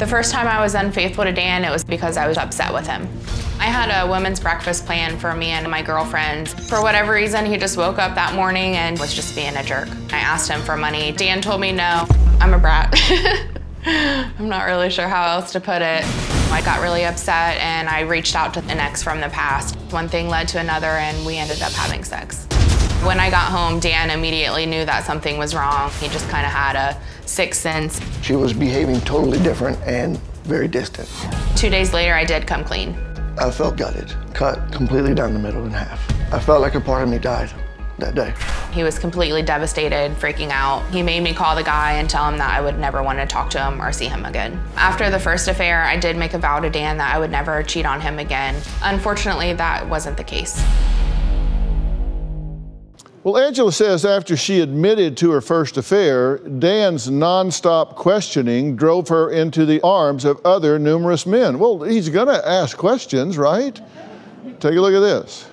The first time I was unfaithful to Dan, it was because I was upset with him. I had a women's breakfast plan for me and my girlfriends. For whatever reason, he just woke up that morning and was just being a jerk. I asked him for money. Dan told me no. I'm a brat. I'm not really sure how else to put it. I got really upset and I reached out to an ex from the past. One thing led to another and we ended up having sex. When I got home, Dan immediately knew that something was wrong. He just kind of had a sixth sense. She was behaving totally different and very distant. Two days later, I did come clean. I felt gutted, cut completely down the middle in half. I felt like a part of me died that day. He was completely devastated, freaking out. He made me call the guy and tell him that I would never want to talk to him or see him again. After the first affair, I did make a vow to Dan that I would never cheat on him again. Unfortunately, that wasn't the case. Well, Angela says after she admitted to her first affair, Dan's nonstop questioning drove her into the arms of other numerous men. Well, he's going to ask questions, right? Take a look at this.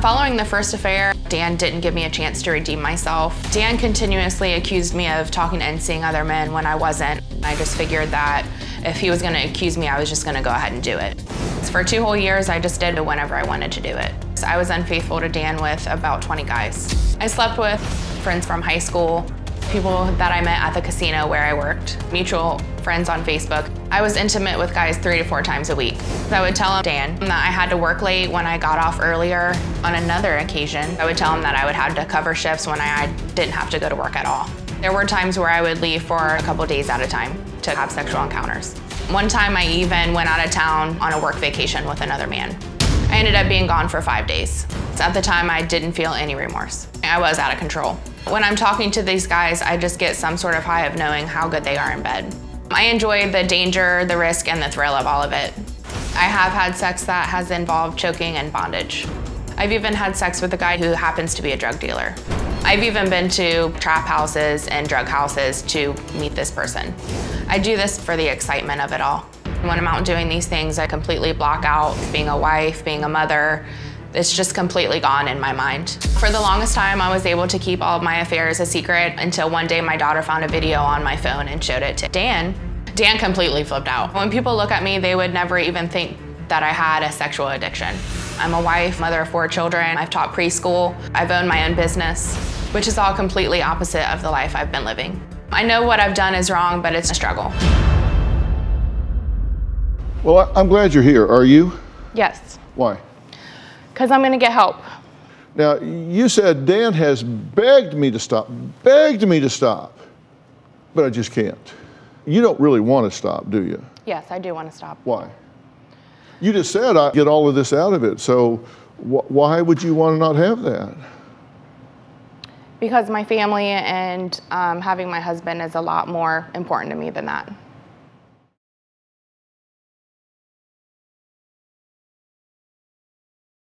Following the first affair, Dan didn't give me a chance to redeem myself. Dan continuously accused me of talking and seeing other men when I wasn't. I just figured that if he was gonna accuse me, I was just gonna go ahead and do it. For two whole years, I just did it whenever I wanted to do it. So I was unfaithful to Dan with about 20 guys. I slept with friends from high school, people that I met at the casino where I worked, mutual friends on Facebook. I was intimate with guys three to four times a week. I would tell Dan that I had to work late when I got off earlier. On another occasion, I would tell him that I would have to cover shifts when I didn't have to go to work at all. There were times where I would leave for a couple days at a time to have sexual encounters. One time I even went out of town on a work vacation with another man. I ended up being gone for five days. At the time, I didn't feel any remorse. I was out of control. When I'm talking to these guys, I just get some sort of high of knowing how good they are in bed. I enjoy the danger, the risk, and the thrill of all of it. I have had sex that has involved choking and bondage. I've even had sex with a guy who happens to be a drug dealer. I've even been to trap houses and drug houses to meet this person. I do this for the excitement of it all. When I'm out doing these things, I completely block out being a wife, being a mother, it's just completely gone in my mind. For the longest time, I was able to keep all of my affairs a secret until one day my daughter found a video on my phone and showed it to Dan. Dan completely flipped out. When people look at me, they would never even think that I had a sexual addiction. I'm a wife, mother of four children. I've taught preschool. I've owned my own business, which is all completely opposite of the life I've been living. I know what I've done is wrong, but it's a struggle. Well, I'm glad you're here. Are you? Yes. Why? Because I'm going to get help. Now, you said Dan has begged me to stop, begged me to stop, but I just can't. You don't really want to stop, do you? Yes, I do want to stop. Why? You just said I get all of this out of it, so wh- why would you want to not have that? Because my family and um, having my husband is a lot more important to me than that.